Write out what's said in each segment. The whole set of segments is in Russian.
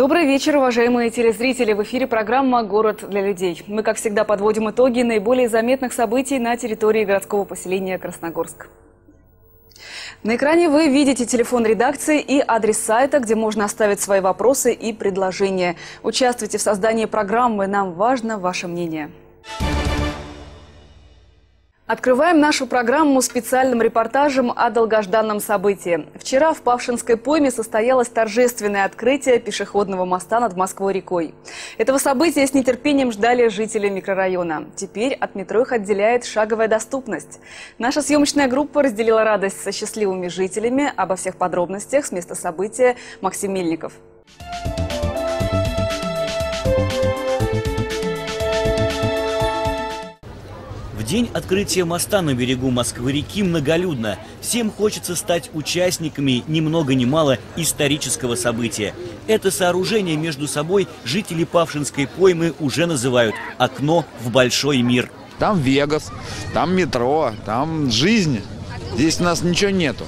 Добрый вечер, уважаемые телезрители. В эфире программа «Город для людей». Мы, как всегда, подводим итоги наиболее заметных событий на территории городского поселения Красногорск. На экране вы видите телефон редакции и адрес сайта, где можно оставить свои вопросы и предложения. Участвуйте в создании программы. Нам важно ваше мнение. Открываем нашу программу специальным репортажем о долгожданном событии. Вчера в Павшинской пойме состоялось торжественное открытие пешеходного моста над Москвой-рекой. Этого события с нетерпением ждали жители микрорайона. Теперь от метро их отделяет шаговая доступность. Наша съемочная группа разделила радость со счастливыми жителями. Обо всех подробностях с места события Максим Мельников. День открытия моста на берегу Москвы-реки многолюдно. Всем хочется стать участниками ни много ни мало исторического события. Это сооружение между собой жители Павшинской поймы уже называют «окно в большой мир». Там Вегас, там метро, там жизнь. Здесь у нас ничего нету.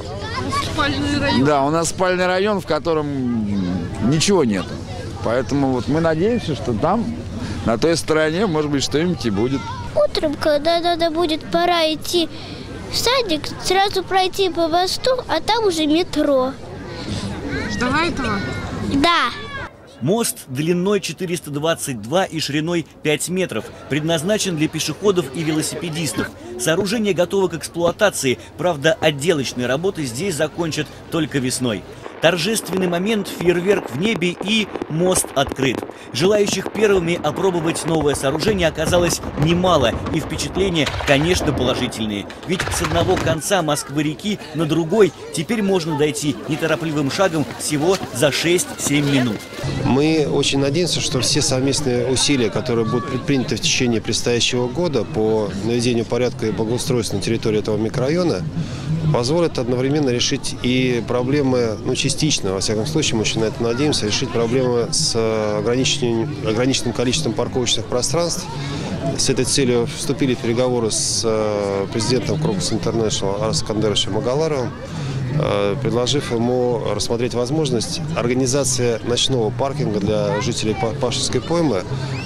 Спальный район. Да, у нас спальный район, в котором ничего нету. Поэтому вот мы надеемся, что там, на той стороне, может быть, что-нибудь и будет. Утром, когда надо будет пора идти в садик, сразу пройти по мосту, а там уже метро. Ждала этого? Да. Мост длиной 422 и шириной 5 метров предназначен для пешеходов и велосипедистов. Сооружение готово к эксплуатации, правда отделочные работы здесь закончат только весной. Торжественный момент, фейерверк в небе и мост открыт. Желающих первыми опробовать новое сооружение оказалось немало, и впечатления, конечно, положительные. Ведь с одного конца Москвы-реки на другой теперь можно дойти неторопливым шагом всего за 6-7 минут. Мы очень надеемся, что все совместные усилия, которые будут предприняты в течение предстоящего года по наведению порядка и благоустройства на территории этого микрорайона, позволят одновременно решить и проблемы, ну, частично, во всяком случае, мы очень на это надеемся, решить проблемы с ограниченным, ограниченным количеством парковочных пространств. С этой целью вступили в переговоры с э, президентом Крокус Интернешнл Арскандеровичем Магаларовым, э, предложив ему рассмотреть возможность организации ночного паркинга для жителей Пашевской поймы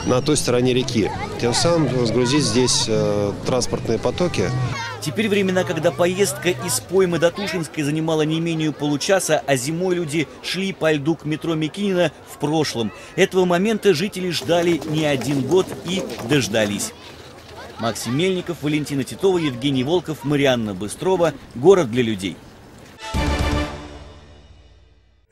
на той стороне реки. Тем самым разгрузить здесь э, транспортные потоки. Теперь времена, когда поездка из поймы до Тушинской занимала не менее получаса, а зимой люди шли по льду к метро Микинина в прошлом. Этого момента жители ждали не один год и дождались. Максим Мельников, Валентина Титова, Евгений Волков, Марианна Быстрова. Город для людей.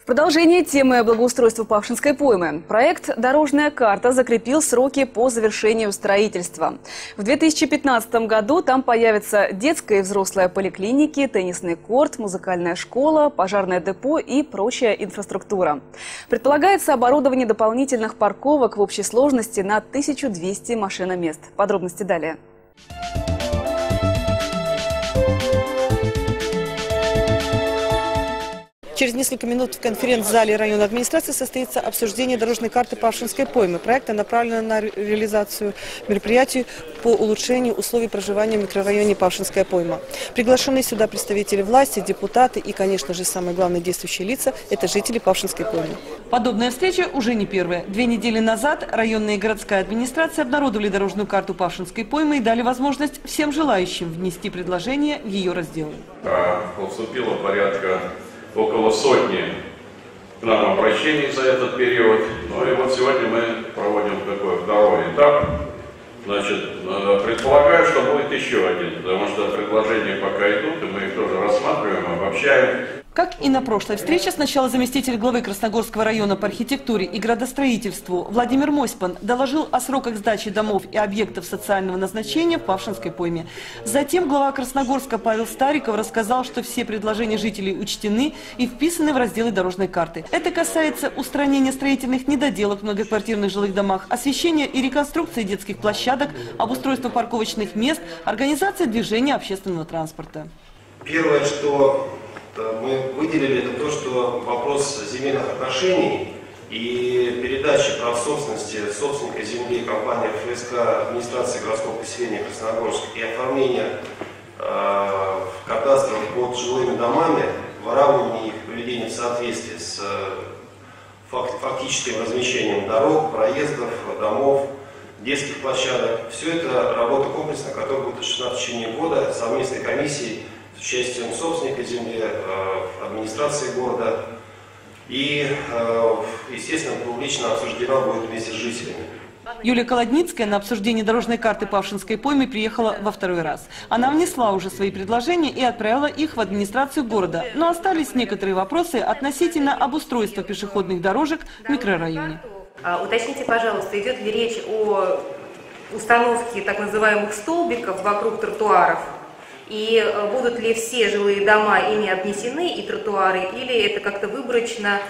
В продолжение темы благоустройства Павшинской поймы. Проект «Дорожная карта» закрепил сроки по завершению строительства. В 2015 году там появятся детская и взрослая поликлиники, теннисный корт, музыкальная школа, пожарное депо и прочая инфраструктура. Предполагается оборудование дополнительных парковок в общей сложности на 1200 машиномест. Подробности далее. Через несколько минут в конференц-зале районной администрации состоится обсуждение дорожной карты Павшинской поймы. Проекта направлено на реализацию мероприятий по улучшению условий проживания в микрорайоне Павшинская пойма. Приглашены сюда представители власти, депутаты и, конечно же, самые главные действующие лица – это жители Павшинской поймы. Подобная встреча уже не первая. Две недели назад районная и городская администрация обнародовали дорожную карту Павшинской поймы и дали возможность всем желающим внести предложение в ее раздел. Поступило порядка около сотни к нам обращений за этот период. Ну и вот сегодня мы проводим такой второй этап. Значит, э, предполагаю, что будет еще один, потому что предложения пока идут, и мы их тоже рассматриваем, обобщаем. Как и на прошлой встрече, сначала заместитель главы Красногорского района по архитектуре и градостроительству Владимир Мосьпан доложил о сроках сдачи домов и объектов социального назначения в Павшинской пойме. Затем глава Красногорска Павел Стариков рассказал, что все предложения жителей учтены и вписаны в разделы дорожной карты. Это касается устранения строительных недоделок в многоквартирных жилых домах, освещения и реконструкции детских площадок, обустройства парковочных мест, организации движения общественного транспорта. Первое, что мы выделили, это то, что вопрос земельных отношений и передачи прав собственности собственника земли компании ФСК администрации городского поселения Красногорск и оформления э, кадастров под жилыми домами, выравнивание их приведения в соответствии с э, фактическим размещением дорог, проездов, домов, детских площадок. Все это работа комплексная, которая будет осуществлена в течение года совместной комиссией участием собственника земли, э, администрации города. И, э, естественно, публично обсуждена будет вместе с жителями. Юлия Колодницкая на обсуждение дорожной карты Павшинской поймы приехала во второй раз. Она внесла уже свои предложения и отправила их в администрацию города. Но остались некоторые вопросы относительно обустройства пешеходных дорожек в микрорайоне. А, уточните, пожалуйста, идет ли речь о установке так называемых столбиков вокруг тротуаров? И э, будут ли все жилые дома ими обнесены и тротуары, или это как-то выборочно?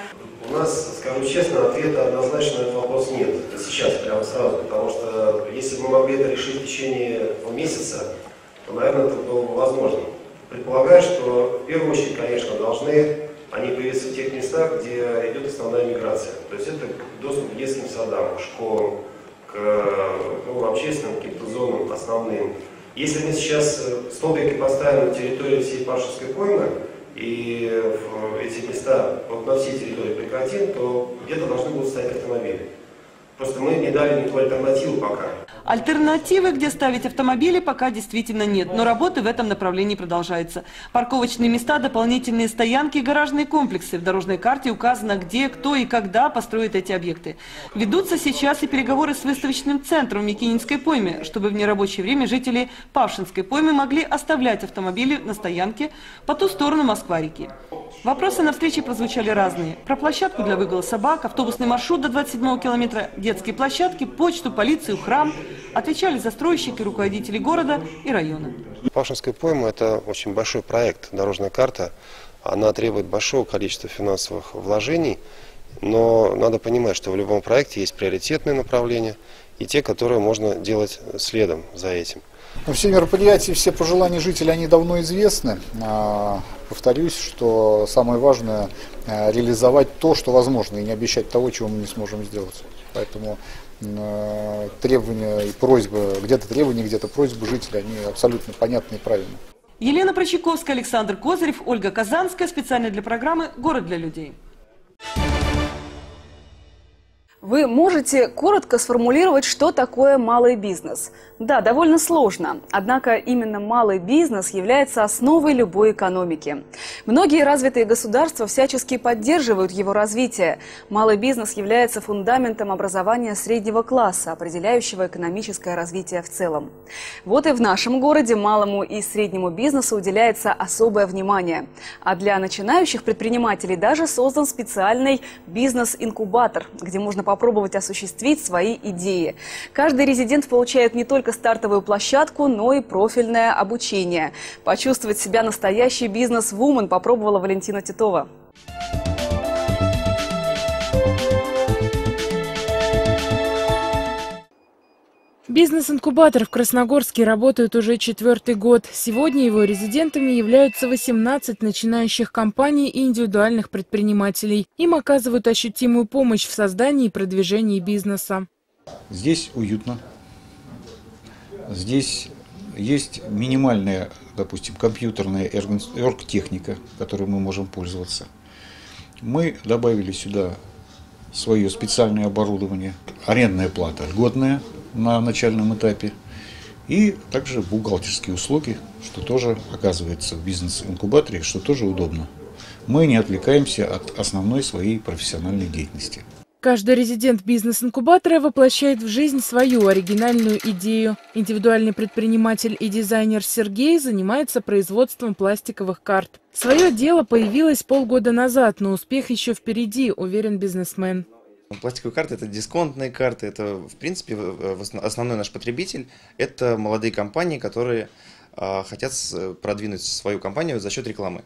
У нас, скажу честно, ответа однозначно на этот вопрос нет. Сейчас, прямо сразу. Потому что если бы мы могли это решить в течение месяца, то, наверное, это было бы возможно. Предполагаю, что в первую очередь, конечно, должны они появятся в тех местах, где идет основная миграция. То есть это доступ к детским садам, к школам, к ну, общественным каким-то зонам основным. Если мы сейчас э, столбики поставим на территории всей Пашевской поймы, и эти места вот на всей территории прекратим, то где-то должны будут стоять автомобили. Просто мы не дали никакую альтернативу пока. Альтернативы, где ставить автомобили, пока действительно нет, но работы в этом направлении продолжаются. Парковочные места, дополнительные стоянки, гаражные комплексы. В дорожной карте указано, где, кто и когда построит эти объекты. Ведутся сейчас и переговоры с выставочным центром в Микининской пойме, чтобы в нерабочее время жители Павшинской поймы могли оставлять автомобили на стоянке по ту сторону Москва-реки. Вопросы на встрече прозвучали разные. Про площадку для выгула собак, автобусный маршрут до 27 километра, детские площадки, почту, полицию, храм – Отвечали застройщики, руководители города и района. Павшинская пойма – это очень большой проект, дорожная карта. Она требует большого количества финансовых вложений, но надо понимать, что в любом проекте есть приоритетные направления и те, которые можно делать следом за этим. Все мероприятия, все пожелания жителей, они давно известны. А, повторюсь, что самое важное а, реализовать то, что возможно, и не обещать того, чего мы не сможем сделать. Поэтому Э, требования и просьбы, где-то требования, где-то просьбы жителей, они абсолютно понятны и правильны. Елена Прочаковская, Александр Козырев, Ольга Казанская. Специально для программы «Город для людей». Вы можете коротко сформулировать, что такое малый бизнес? Да, довольно сложно. Однако именно малый бизнес является основой любой экономики. Многие развитые государства всячески поддерживают его развитие. Малый бизнес является фундаментом образования среднего класса, определяющего экономическое развитие в целом. Вот и в нашем городе малому и среднему бизнесу уделяется особое внимание. А для начинающих предпринимателей даже создан специальный бизнес-инкубатор, где можно попробовать попробовать осуществить свои идеи. Каждый резидент получает не только стартовую площадку, но и профильное обучение. Почувствовать себя настоящий бизнес-вумен попробовала Валентина Титова. Бизнес-инкубатор в Красногорске работает уже четвертый год. Сегодня его резидентами являются 18 начинающих компаний и индивидуальных предпринимателей. Им оказывают ощутимую помощь в создании и продвижении бизнеса. Здесь уютно. Здесь есть минимальная, допустим, компьютерная оргтехника, которой мы можем пользоваться. Мы добавили сюда свое специальное оборудование, арендная плата льготная на начальном этапе, и также бухгалтерские услуги, что тоже оказывается в бизнес-инкубаторе, что тоже удобно. Мы не отвлекаемся от основной своей профессиональной деятельности. Каждый резидент бизнес-инкубатора воплощает в жизнь свою оригинальную идею. Индивидуальный предприниматель и дизайнер Сергей занимается производством пластиковых карт. Свое дело появилось полгода назад, но успех еще впереди, уверен бизнесмен. Пластиковые карты – это дисконтные карты, это, в принципе, основной наш потребитель. Это молодые компании, которые а, хотят продвинуть свою компанию за счет рекламы.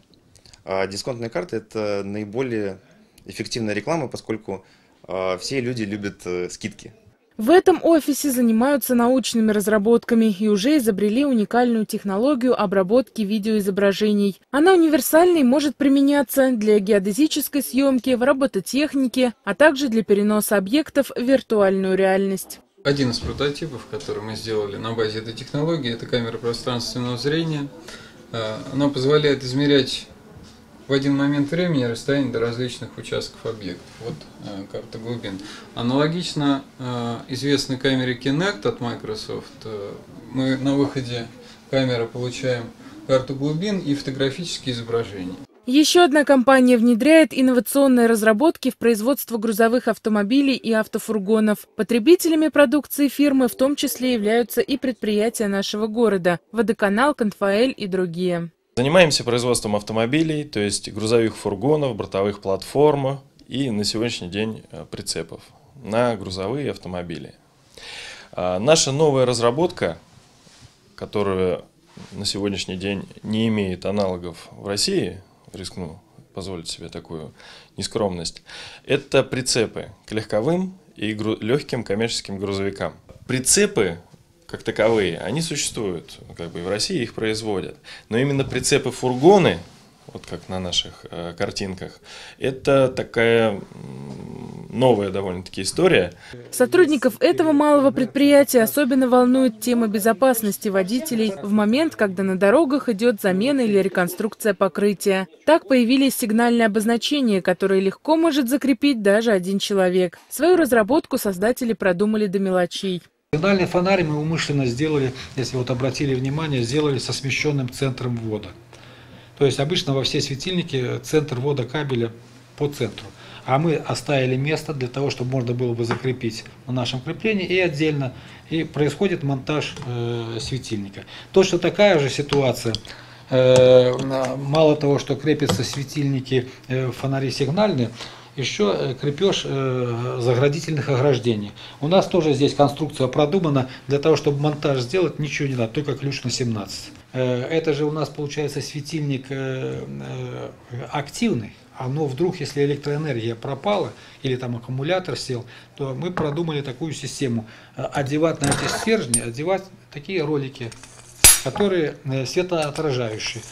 А дисконтные карты – это наиболее эффективная реклама, поскольку а, все люди любят э, скидки. В этом офисе занимаются научными разработками и уже изобрели уникальную технологию обработки видеоизображений. Она универсальна и может применяться для геодезической съемки, в робототехнике, а также для переноса объектов в виртуальную реальность. Один из прототипов, который мы сделали на базе этой технологии, это камера пространственного зрения. Э, она позволяет измерять в один момент времени расстояние до различных участков объектов. Вот э, карта глубин. Аналогично э, известной камере Kinect от Microsoft, э, мы на выходе камеры получаем карту глубин и фотографические изображения. Еще одна компания внедряет инновационные разработки в производство грузовых автомобилей и автофургонов. Потребителями продукции фирмы в том числе являются и предприятия нашего города – Водоканал, Конфаэль и другие. Занимаемся производством автомобилей, то есть грузовых фургонов, бортовых платформ и на сегодняшний день э, прицепов на грузовые автомобили. А, наша новая разработка, которая на сегодняшний день не имеет аналогов в России, рискну позволить себе такую нескромность, это прицепы к легковым и легким коммерческим грузовикам. Прицепы как таковые, они существуют, как бы в России их производят. Но именно прицепы-фургоны, вот как на наших э, картинках, это такая новая довольно-таки история. Сотрудников этого малого предприятия особенно волнует тема безопасности водителей в момент, когда на дорогах идет замена или реконструкция покрытия. Так появились сигнальные обозначения, которые легко может закрепить даже один человек. Свою разработку создатели продумали до мелочей. Сигнальный фонарь мы умышленно сделали, если вот обратили внимание, сделали со смещенным центром ввода. То есть обычно во все светильники центр ввода кабеля по центру а мы оставили место для того, чтобы можно было бы закрепить на нашем креплении и отдельно, и происходит монтаж э, светильника. Точно такая же ситуация. Э, мало того, что крепятся светильники, э, фонари сигнальные, еще э, крепеж э, заградительных ограждений. У нас тоже здесь конструкция продумана. Для того, чтобы монтаж сделать, ничего не надо, только ключ на 17. Э, это же у нас получается светильник активный оно вдруг, если электроэнергия пропала или там аккумулятор сел, то мы продумали такую систему. Одевать на эти стержни, одевать такие ролики, которые светоотражающие.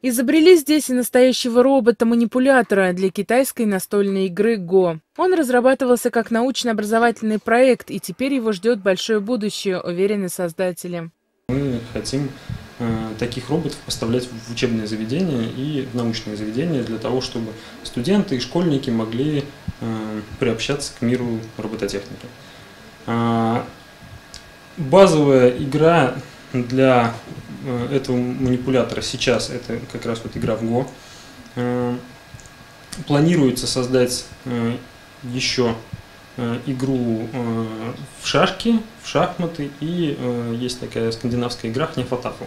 Изобрели здесь и настоящего робота-манипулятора для китайской настольной игры Go. Он разрабатывался как научно-образовательный проект, и теперь его ждет большое будущее, уверены создатели. Мы хотим Э, таких роботов поставлять в учебные заведения и в научные заведения для того, чтобы студенты и школьники могли э, приобщаться к миру робототехники. А, базовая игра для этого манипулятора сейчас это как раз вот игра в Go. Планируется создать еще игру в шашки, в шахматы и есть такая скандинавская игра Хнефатафу.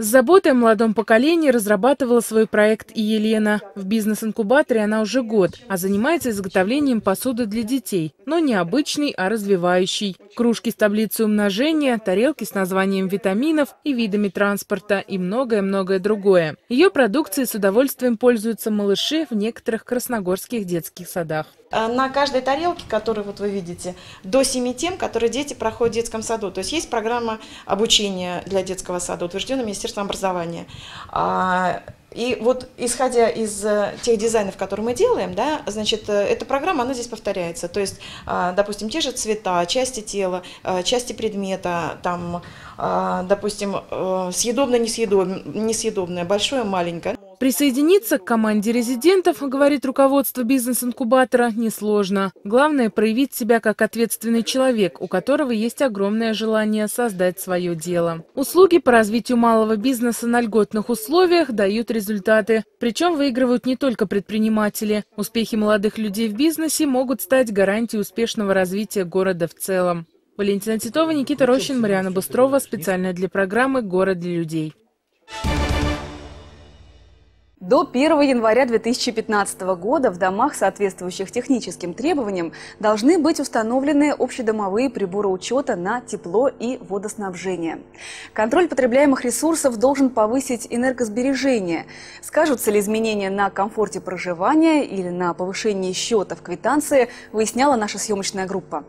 С заботой о молодом поколении разрабатывала свой проект и Елена. В бизнес-инкубаторе она уже год, а занимается изготовлением посуды для детей, но не обычной, а развивающей. Кружки с таблицей умножения, тарелки с названием витаминов и видами транспорта и многое-многое другое. Ее продукцией с удовольствием пользуются малыши в некоторых красногорских детских садах. Э, на каждой тарелке, которую вот вы видите, до 7 тем, которые дети проходят в детском саду. То есть есть программа обучения для детского сада, утвержденная Министерством образования. А, и вот исходя из э, тех дизайнов, которые мы делаем, да, значит, э, эта программа, она здесь повторяется. То есть, а, допустим, те же цвета, части тела, части предмета, там, а, допустим, съедобное, несъедобное, несъедобное, большое, маленькое. Присоединиться к команде резидентов, говорит руководство бизнес-инкубатора, несложно. Главное – проявить себя как ответственный человек, у которого есть огромное желание создать свое дело. Услуги по развитию малого бизнеса на льготных условиях дают результаты. Причем выигрывают не только предприниматели. Успехи молодых людей в бизнесе могут стать гарантией успешного развития города в целом. Валентина Титова, Никита Рощин, Мариана Быстрова. Специально для программы «Город для людей». До 1 января 2015 года в домах, соответствующих техническим требованиям, должны быть установлены общедомовые приборы учета на тепло и водоснабжение. Контроль потребляемых ресурсов должен повысить энергосбережение. Скажутся ли изменения на комфорте проживания или на повышении счета в квитанции, выясняла наша съемочная группа.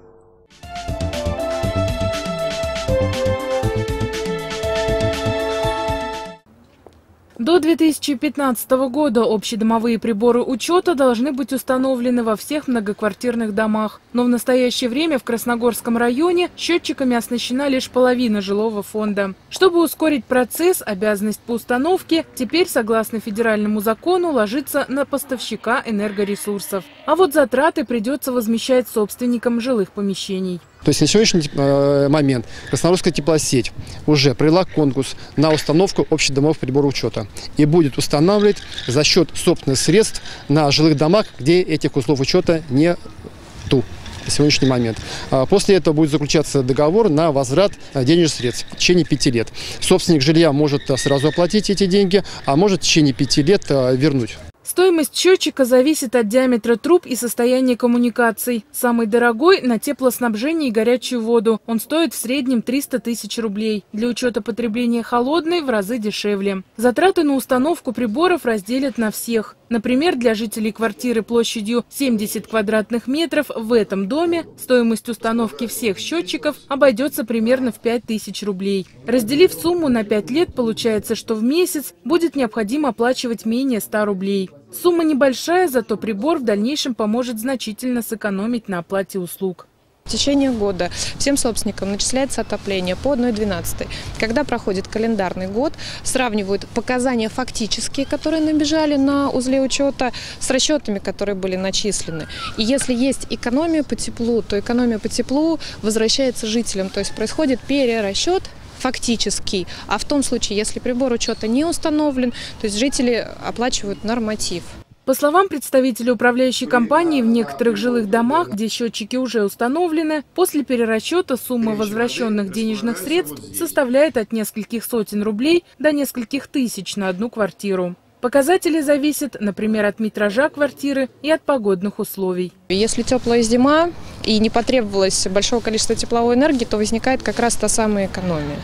До 2015 года общедомовые приборы учета должны быть установлены во всех многоквартирных домах. Но в настоящее время в Красногорском районе счетчиками оснащена лишь половина жилого фонда. Чтобы ускорить процесс, обязанность по установке теперь, согласно федеральному закону, ложится на поставщика энергоресурсов. А вот затраты придется возмещать собственникам жилых помещений. То есть на сегодняшний э, момент Краснодарская теплосеть уже провела конкурс на установку общедомовых приборов учета и будет устанавливать за счет собственных средств на жилых домах, где этих узлов учета нету на сегодняшний момент. А после этого будет заключаться договор на возврат э, денежных средств в течение пяти лет. Собственник жилья может э, сразу оплатить эти деньги, а может в течение пяти лет вернуть. Стоимость счетчика зависит от диаметра труб и состояния коммуникаций. Самый дорогой – на теплоснабжение и горячую воду. Он стоит в среднем 300 тысяч рублей. Для учета потребления холодной в разы дешевле. Затраты на установку приборов разделят на всех. Например, для жителей квартиры площадью 70 квадратных метров в этом доме стоимость установки всех счетчиков обойдется примерно в 5 тысяч рублей. Разделив сумму на 5 лет, получается, что в месяц будет необходимо оплачивать менее 100 рублей. Сумма небольшая, зато прибор в дальнейшем поможет значительно сэкономить на оплате услуг. В течение года всем собственникам начисляется отопление по 1,12. Когда проходит календарный год, сравнивают показания фактические, которые набежали на узле учета, с расчетами, которые были начислены. И если есть экономия по теплу, то экономия по теплу возвращается жителям, то есть происходит перерасчет фактический. А в том случае, если прибор учета не установлен, то есть жители оплачивают норматив. По словам представителя управляющей компании, в некоторых жилых домах, где счетчики уже установлены, после перерасчета сумма возвращенных денежных средств составляет от нескольких сотен рублей до нескольких тысяч на одну квартиру. Показатели зависят, например, от метража квартиры и от погодных условий. Если теплая зима и не потребовалось большого количества тепловой энергии, то возникает как раз та самая экономия.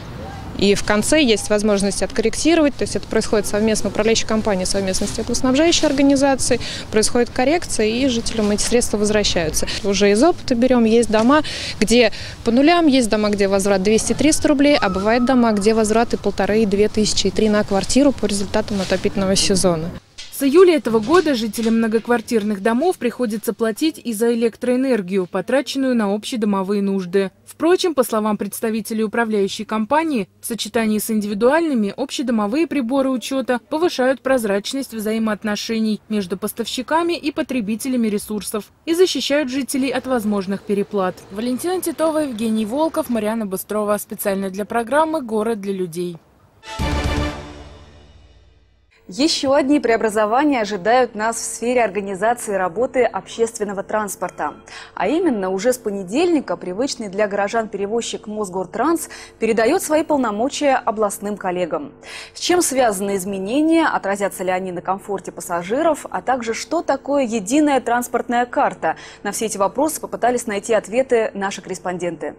И в конце есть возможность откорректировать, то есть это происходит совместно управляющей компанией, совместно с теплоснабжающей организацией, происходит коррекция, и жителям эти средства возвращаются. Уже из опыта берем, есть дома, где по нулям, есть дома, где возврат 200-300 рублей, а бывает дома, где возвраты полторы, две тысячи и три на квартиру по результатам отопительного сезона. С июля этого года жителям многоквартирных домов приходится платить и за электроэнергию, потраченную на общедомовые нужды. Впрочем, по словам представителей управляющей компании, в сочетании с индивидуальными общедомовые приборы учета повышают прозрачность взаимоотношений между поставщиками и потребителями ресурсов и защищают жителей от возможных переплат. Валентина Титова, Евгений Волков, Марьяна Быстрова. Специально для программы «Город для людей». Еще одни преобразования ожидают нас в сфере организации работы общественного транспорта. А именно, уже с понедельника привычный для горожан перевозчик Мосгортранс передает свои полномочия областным коллегам. С чем связаны изменения, отразятся ли они на комфорте пассажиров, а также что такое единая транспортная карта? На все эти вопросы попытались найти ответы наши корреспонденты.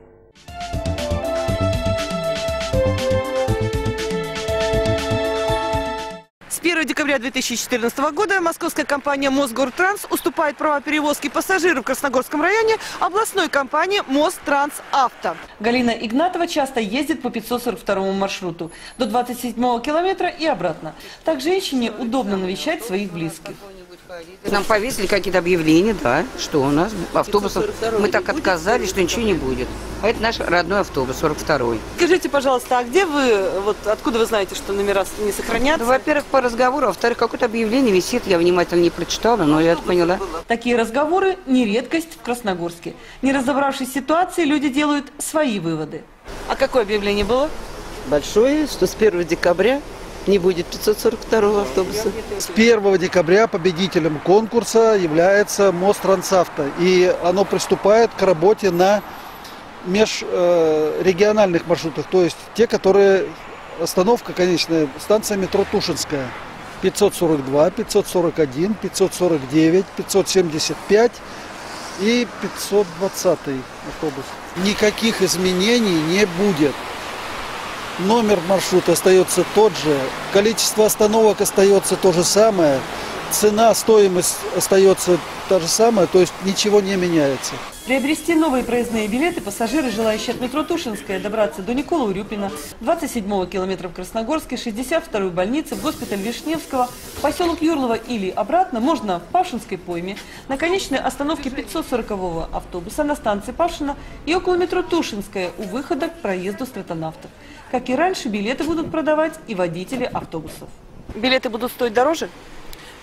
С 1 декабря 2014 года московская компания «Мосгортранс» уступает права перевозки пассажиров в Красногорском районе областной компании «Мострансавто». Галина Игнатова часто ездит по 542 маршруту до 27 километра и обратно. Так женщине удобно навещать своих близких. Нам повесили какие-то объявления, да, что у нас автобусов. Мы так отказались, что ничего не будет. А это наш родной автобус, 42-й. Скажите, пожалуйста, а где вы, вот откуда вы знаете, что номера не сохранятся? Ну, во-первых, по разговору, а во-вторых, какое-то объявление висит, я внимательно не прочитала, но я это поняла. Такие разговоры не редкость в Красногорске. Не разобравшись в ситуации, люди делают свои выводы. А какое объявление было? Большое, что с 1 декабря не будет 542 автобуса. С 1 декабря победителем конкурса является мост Трансавто. И оно приступает к работе на межрегиональных маршрутах, то есть те, которые остановка конечная, станция метро Тушинская. 542, 541, 549, 575 и 520 автобус. Никаких изменений не будет номер маршрута остается тот же, количество остановок остается то же самое, цена, стоимость остается та же самая, то есть ничего не меняется. Приобрести новые проездные билеты пассажиры, желающие от метро Тушинская добраться до Никола Урюпина, 27-го километра в Красногорске, 62-й больницы, в госпиталь Вишневского, поселок Юрлова или обратно можно в Павшинской пойме, на конечной остановке 540-го автобуса на станции Павшина и около метро Тушинская у выхода к проезду стратонавтов. Как и раньше, билеты будут продавать и водители автобусов. Билеты будут стоить дороже?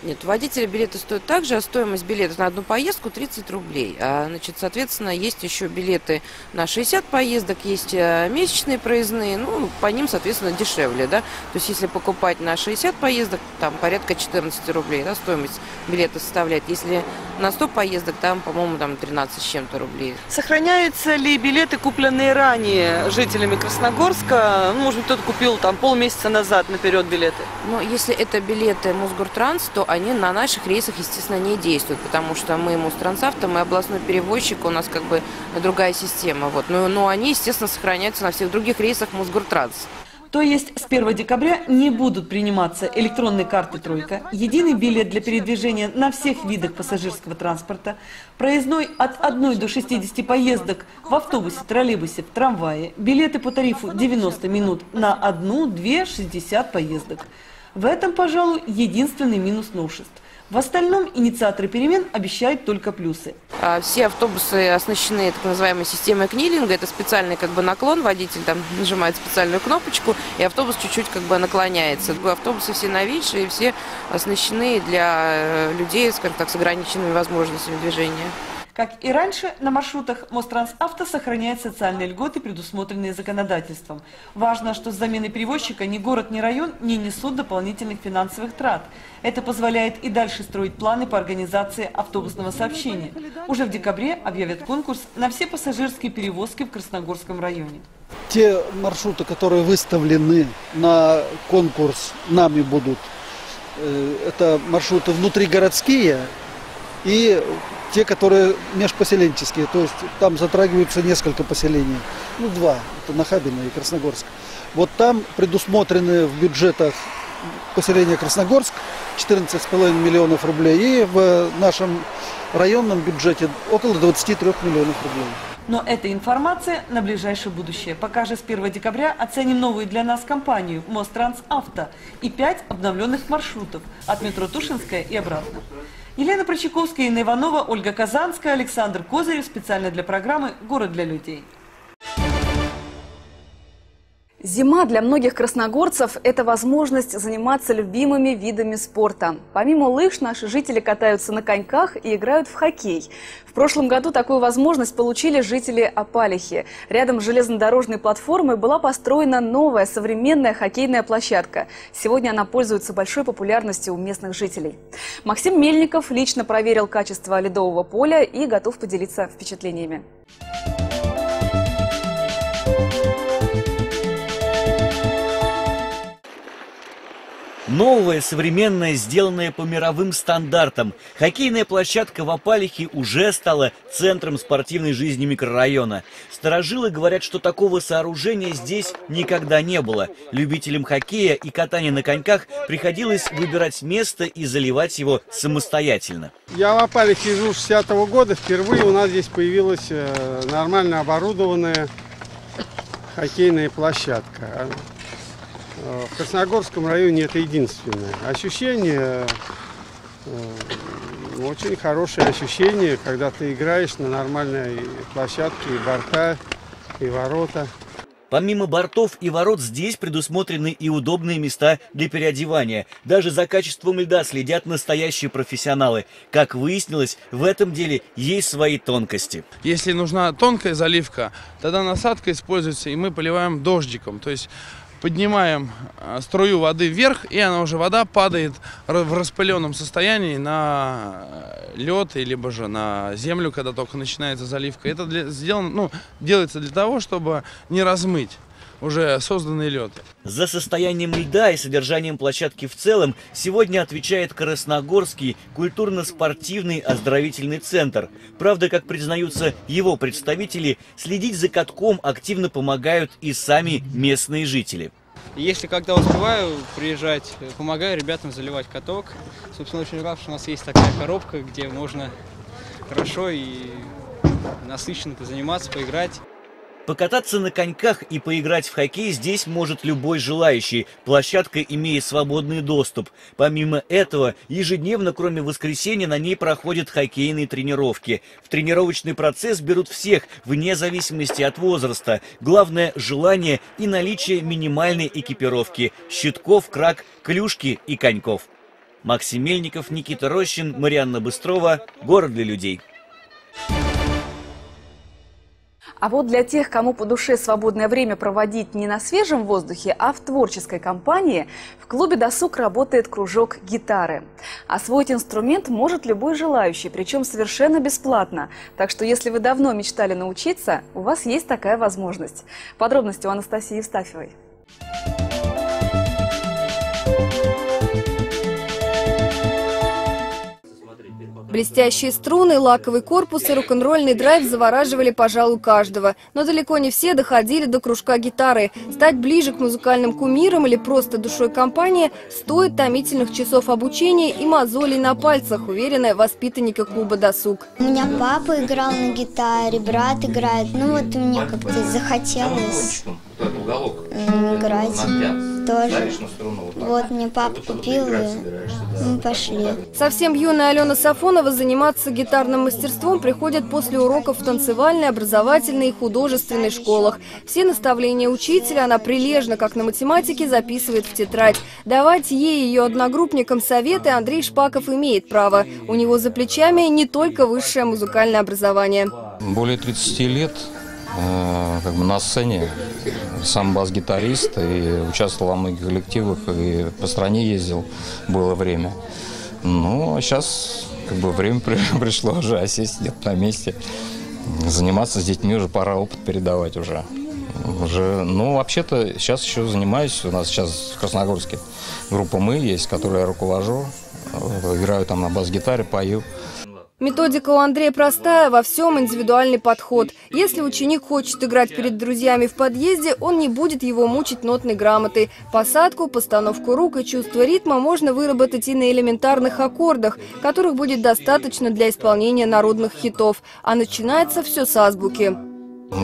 Нет, у водителя билеты стоят так же, а стоимость билета на одну поездку 30 рублей. А, значит, соответственно, есть еще билеты на 60 поездок, есть а, месячные проездные, ну, по ним, соответственно, дешевле, да. То есть, если покупать на 60 поездок, там порядка 14 рублей, да, стоимость билета составляет. Если на 100 поездок, там, по-моему, там 13 с чем-то рублей. Сохраняются ли билеты, купленные ранее жителями Красногорска? Ну, может быть, кто-то купил там полмесяца назад наперед билеты? Но если это билеты Мосгортранс, то они на наших рейсах, естественно, не действуют, потому что мы Мострансавто, мы областной перевозчик, у нас как бы другая система. Вот. Но, но они, естественно, сохраняются на всех других рейсах Мосгортранс. То есть с 1 декабря не будут приниматься электронные карты «Тройка», единый билет для передвижения на всех видах пассажирского транспорта, проездной от 1 до 60 поездок в автобусе, троллейбусе, в трамвае, билеты по тарифу 90 минут на 1, 2, 60 поездок. В этом, пожалуй, единственный минус новшеств. В остальном инициаторы перемен обещают только плюсы. А все автобусы оснащены так называемой системой книлинга. Это специальный как бы наклон. Водитель там нажимает специальную кнопочку, и автобус чуть-чуть как бы наклоняется. Автобусы все новейшие, все оснащены для э, людей, скажем так, с ограниченными возможностями движения. Как и раньше, на маршрутах Мострансавто сохраняет социальные льготы, предусмотренные законодательством. Важно, что с заменой перевозчика ни город, ни район не несут дополнительных финансовых трат. Это позволяет и дальше строить планы по организации автобусного сообщения. Уже в декабре объявят конкурс на все пассажирские перевозки в Красногорском районе. Те маршруты, которые выставлены на конкурс, нами будут, э, это маршруты внутригородские и те, которые межпоселенческие, то есть там затрагиваются несколько поселений, ну два, это Нахабино и Красногорск. Вот там предусмотрены в бюджетах поселения Красногорск 14,5 миллионов рублей и в нашем районном бюджете около 23 миллионов рублей. Но эта информация на ближайшее будущее. Пока же с 1 декабря оценим новую для нас компанию Мострансавто и пять обновленных маршрутов от метро Тушинская и обратно. Елена Прочаковская, Инна Иванова, Ольга Казанская, Александр Козырев. Специально для программы «Город для людей». Зима для многих красногорцев – это возможность заниматься любимыми видами спорта. Помимо лыж, наши жители катаются на коньках и играют в хоккей. В прошлом году такую возможность получили жители Апалихи. Рядом с железнодорожной платформой была построена новая современная хоккейная площадка. Сегодня она пользуется большой популярностью у местных жителей. Максим Мельников лично проверил качество ледового поля и готов поделиться впечатлениями. Новая, современная, сделанная по мировым стандартам. Хоккейная площадка в Апалихе уже стала центром спортивной жизни микрорайона. Старожилы говорят, что такого сооружения здесь никогда не было. Любителям хоккея и катания на коньках приходилось выбирать место и заливать его самостоятельно. Я в Апалихе живу с 60 -го года. Впервые у нас здесь появилась э, нормально оборудованная хоккейная площадка. В Красногорском районе это единственное. Ощущение, э, очень хорошее ощущение, когда ты играешь на нормальной площадке, и борта, и ворота. Помимо бортов и ворот здесь предусмотрены и удобные места для переодевания. Даже за качеством льда следят настоящие профессионалы. Как выяснилось, в этом деле есть свои тонкости. Если нужна тонкая заливка, тогда насадка используется, и мы поливаем дождиком. То есть поднимаем а, струю воды вверх, и она уже вода падает в распыленном состоянии на лед, либо же на землю, когда только начинается заливка. Это для, сделано, ну, делается для того, чтобы не размыть уже созданный лед. За состоянием льда и содержанием площадки в целом сегодня отвечает Красногорский культурно-спортивный оздоровительный центр. Правда, как признаются его представители, следить за катком активно помогают и сами местные жители. Если когда успеваю приезжать, помогаю ребятам заливать каток. Собственно, очень рад, что у нас есть такая коробка, где можно хорошо и насыщенно позаниматься, поиграть. Покататься на коньках и поиграть в хоккей здесь может любой желающий. Площадка имеет свободный доступ. Помимо этого, ежедневно, кроме воскресенья, на ней проходят хоккейные тренировки. В тренировочный процесс берут всех, вне зависимости от возраста. Главное – желание и наличие минимальной экипировки – щитков, крак, клюшки и коньков. Максим Мельников, Никита Рощин, Марианна Быстрова. Город для людей. А вот для тех, кому по душе свободное время проводить не на свежем воздухе, а в творческой компании, в клубе «Досуг» работает кружок гитары. Освоить инструмент может любой желающий, причем совершенно бесплатно. Так что если вы давно мечтали научиться, у вас есть такая возможность. Подробности у Анастасии Евстафьевой. Блестящие струны, лаковый корпус и рок-н-ролльный драйв завораживали, пожалуй, каждого. Но далеко не все доходили до кружка гитары. Стать ближе к музыкальным кумирам или просто душой компании стоит томительных часов обучения и мозолей на пальцах, уверены воспитанники клуба «Досуг». У меня папа играл на гитаре, брат играет. Ну вот мне как-то захотелось играть тоже. Вот мне папа купил, и мы пошли. Совсем юная Алена Сафонова заниматься гитарным мастерством приходит после уроков в танцевальной, образовательной и художественной школах. Все наставления учителя она прилежно, как на математике, записывает в тетрадь. Давать ей и ее одногруппникам советы Андрей Шпаков имеет право. У него за плечами не только высшее музыкальное образование. Более 30 лет э, как бы на сцене, сам бас-гитарист и участвовал во многих коллективах и по стране ездил, было время. Ну, а сейчас как бы время пришло уже, а нет на месте. Заниматься с детьми уже пора опыт передавать уже. Уже, ну, вообще-то сейчас еще занимаюсь. У нас сейчас в Красногорске группа «Мы» есть, которую я руковожу. Играю там на бас-гитаре, пою. Методика у Андрея простая, во всем индивидуальный подход. Если ученик хочет играть перед друзьями в подъезде, он не будет его мучить нотной грамотой. Посадку, постановку рук и чувство ритма можно выработать и на элементарных аккордах, которых будет достаточно для исполнения народных хитов. А начинается все с азбуки.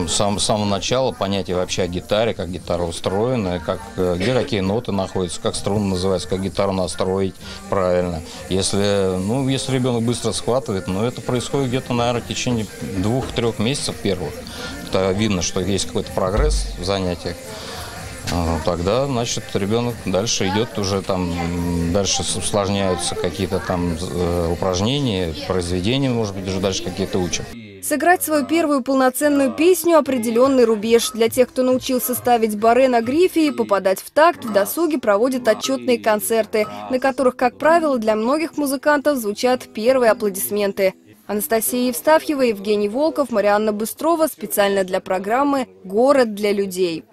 Сам, с самого начала понятие вообще о гитаре, как гитара устроена, как, э, где какие ноты находятся, как струны называются, как гитару настроить правильно. Если, ну, если ребенок быстро схватывает, ну, это происходит где-то, наверное, в течение двух-трех месяцев первых. Это видно, что есть какой-то прогресс в занятиях. А, Тогда, значит, ребенок дальше идет уже там, дальше усложняются какие-то там э, упражнения, произведения, может быть, уже дальше какие-то учат. Сыграть свою первую полноценную песню – определенный рубеж. Для тех, кто научился ставить баре на грифе и попадать в такт, в досуге проводят отчетные концерты, на которых, как правило, для многих музыкантов звучат первые аплодисменты. Анастасия Евстафьева, Евгений Волков, Марианна Быстрова. Специально для программы «Город для людей».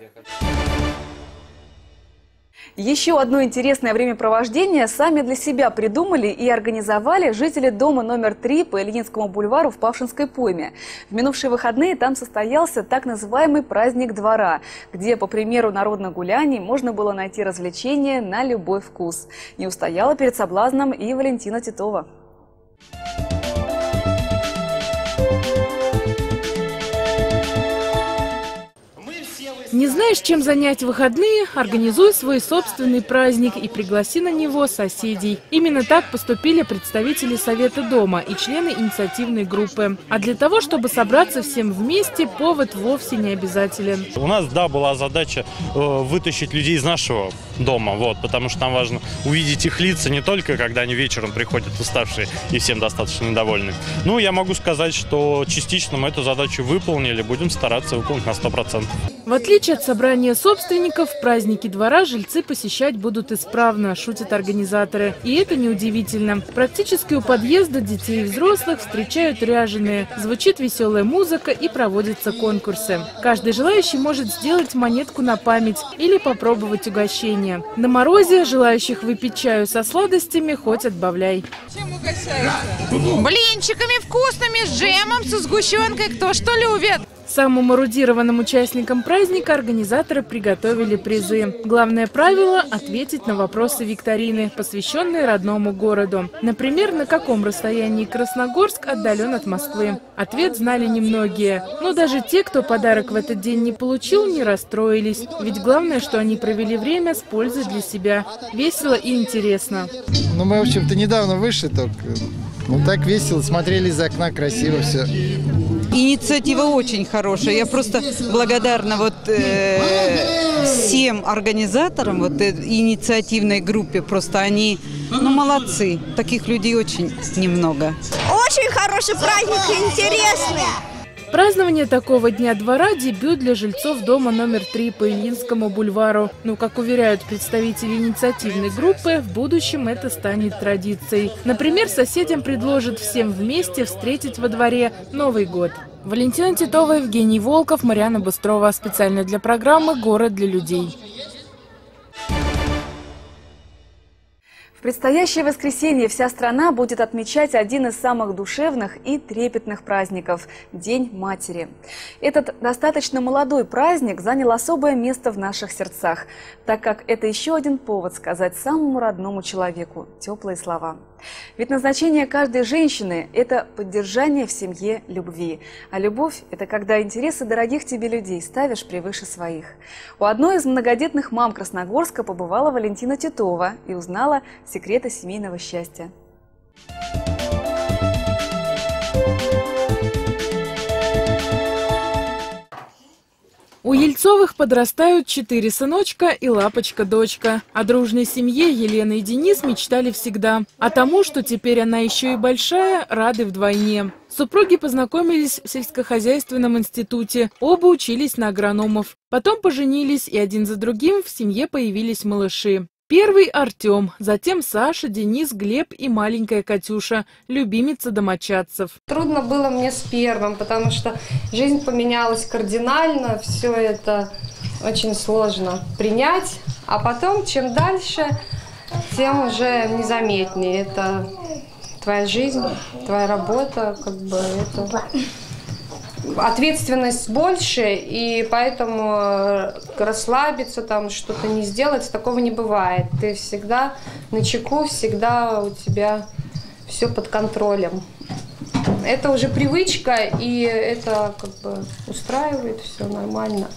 Еще одно интересное времяпровождение сами для себя придумали и организовали жители дома номер 3 по Ильинскому бульвару в Павшинской пойме. В минувшие выходные там состоялся так называемый праздник двора, где, по примеру народных гуляний, можно было найти развлечения на любой вкус. Не устояла перед соблазном и Валентина Титова. Не знаешь, чем занять выходные? Организуй свой собственный праздник и пригласи на него соседей. Именно так поступили представители Совета дома и члены инициативной группы. А для того, чтобы собраться всем вместе, повод вовсе не обязателен. У нас, да, была задача э, вытащить людей из нашего дома, вот, потому что нам важно увидеть их лица не только, когда они вечером приходят уставшие и всем достаточно недовольны. Ну, я могу сказать, что частично мы эту задачу выполнили, будем стараться выполнить на 100%. В отличие от собрания собственников, праздники двора жильцы посещать будут исправно, шутят организаторы. И это неудивительно. Практически у подъезда детей и взрослых встречают ряженые. Звучит веселая музыка и проводятся конкурсы. Каждый желающий может сделать монетку на память или попробовать угощение. На морозе желающих выпить чаю со сладостями хоть отбавляй. Чем угощаются? Блинчиками вкусными, с джемом, со сгущенкой, кто что любит. Самым эрудированным участникам праздника организаторы приготовили призы. Главное правило – ответить на вопросы викторины, посвященные родному городу. Например, на каком расстоянии Красногорск отдален от Москвы. Ответ знали немногие. Но даже те, кто подарок в этот день не получил, не расстроились. Ведь главное, что они провели время с пользой для себя. Весело и интересно. Ну, мы, в общем-то, недавно вышли только. Ну, так весело, смотрели из окна, красиво все. Инициатива очень хорошая. Я просто благодарна вот э, всем организаторам вот этой инициативной группе. Просто они, ну, молодцы. Таких людей очень немного. Очень хороший праздник, интересный. Празднование такого дня двора – дебют для жильцов дома номер 3 по Ильинскому бульвару. Но, как уверяют представители инициативной группы, в будущем это станет традицией. Например, соседям предложат всем вместе встретить во дворе Новый год. Валентина Титова, Евгений Волков, Марьяна Быстрова. Специально для программы «Город для людей». В предстоящее воскресенье вся страна будет отмечать один из самых душевных и трепетных праздников – День матери. Этот достаточно молодой праздник занял особое место в наших сердцах, так как это еще один повод сказать самому родному человеку теплые слова. Ведь назначение каждой женщины – это поддержание в семье любви. А любовь – это когда интересы дорогих тебе людей ставишь превыше своих. У одной из многодетных мам Красногорска побывала Валентина Титова и узнала секреты семейного счастья. У Ельцовых подрастают четыре сыночка и лапочка-дочка. О дружной семье Елена и Денис мечтали всегда. А тому, что теперь она еще и большая, рады вдвойне. Супруги познакомились в сельскохозяйственном институте, оба учились на агрономов. Потом поженились, и один за другим в семье появились малыши. Первый Артем, затем Саша, Денис, Глеб и маленькая Катюша, любимица домочадцев. Трудно было мне с первым, потому что жизнь поменялась кардинально, все это очень сложно принять. А потом, чем дальше, тем уже незаметнее. Это твоя жизнь, твоя работа, как бы это ответственность больше, и поэтому э, расслабиться, там что-то не сделать, такого не бывает. Ты всегда на чеку, всегда у тебя все под контролем. Это уже привычка, и это как бы устраивает, все нормально.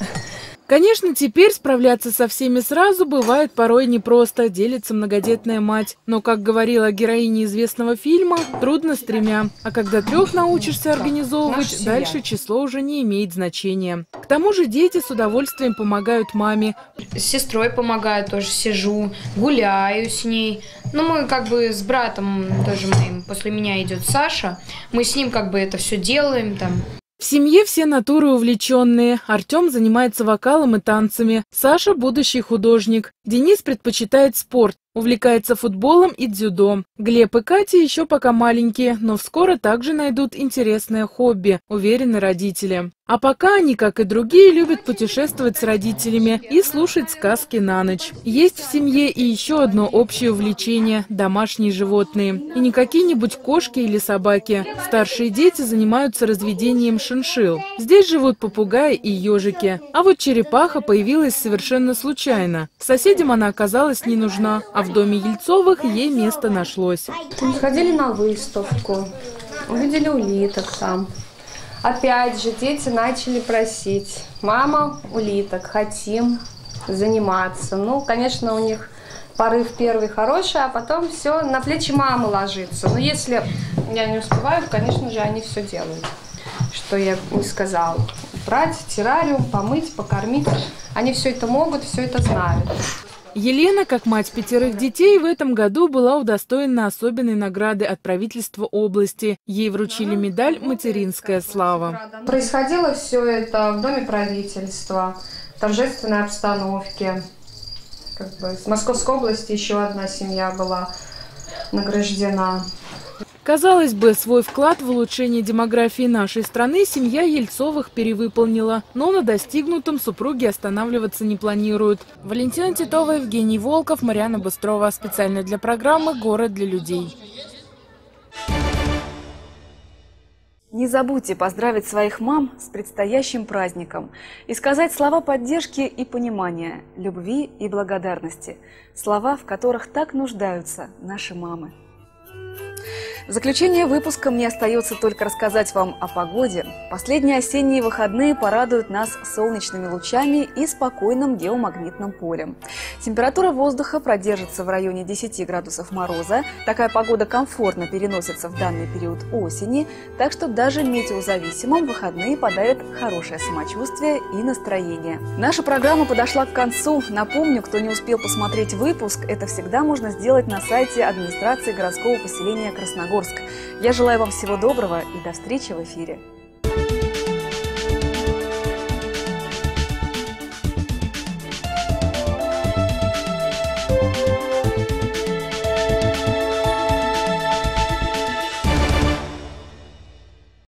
Конечно, теперь справляться со всеми сразу бывает порой непросто, делится многодетная мать. Но, как говорила героиня известного фильма, трудно с тремя. А когда трех научишься организовывать, дальше число уже не имеет значения. К тому же дети с удовольствием помогают маме. С сестрой помогаю, тоже сижу, гуляю с ней. Ну, мы как бы с братом тоже моим, после меня идет Саша. Мы с ним как бы это все делаем там. В семье все натуры увлеченные. Артем занимается вокалом и танцами. Саша – будущий художник. Денис предпочитает спорт. Увлекается футболом и дзюдо. Глеб и Катя еще пока маленькие, но скоро также найдут интересное хобби, уверены родители. А пока они, как и другие, любят путешествовать с родителями и слушать сказки на ночь. Есть в семье и еще одно общее увлечение – домашние животные. И не какие-нибудь кошки или собаки. Старшие дети занимаются разведением шиншил. Здесь живут попугаи и ежики. А вот черепаха появилась совершенно случайно. Соседям она оказалась не нужна, а в доме Ельцовых ей место нашлось. Ходили на выставку, увидели улиток там. Опять же, дети начали просить, мама, улиток, хотим заниматься. Ну, конечно, у них порыв первый хороший, а потом все на плечи мамы ложится. Но если я не успеваю, конечно же, они все делают, что я не сказала. Брать террариум, помыть, покормить. Они все это могут, все это знают. Елена, как мать пятерых детей, в этом году была удостоена особенной награды от правительства области. Ей вручили медаль «Материнская слава». Происходило все это в Доме правительства, в торжественной обстановке. Как бы, с Московской области еще одна семья была награждена. Казалось бы, свой вклад в улучшение демографии нашей страны семья Ельцовых перевыполнила, но на достигнутом супруги останавливаться не планируют. Валентина Титова, Евгений Волков, Марьяна Быстрова. Специально для программы «Город для людей». Не забудьте поздравить своих мам с предстоящим праздником и сказать слова поддержки и понимания, любви и благодарности. Слова, в которых так нуждаются наши мамы. В заключение выпуска мне остается только рассказать вам о погоде. Последние осенние выходные порадуют нас солнечными лучами и спокойным геомагнитным полем. Температура воздуха продержится в районе 10 градусов мороза. Такая погода комфортно переносится в данный период осени, так что даже метеозависимым выходные подарят хорошее самочувствие и настроение. Наша программа подошла к концу. Напомню, кто не успел посмотреть выпуск, это всегда можно сделать на сайте администрации городского поселения Красногорск. Я желаю вам всего доброго и до встречи в эфире.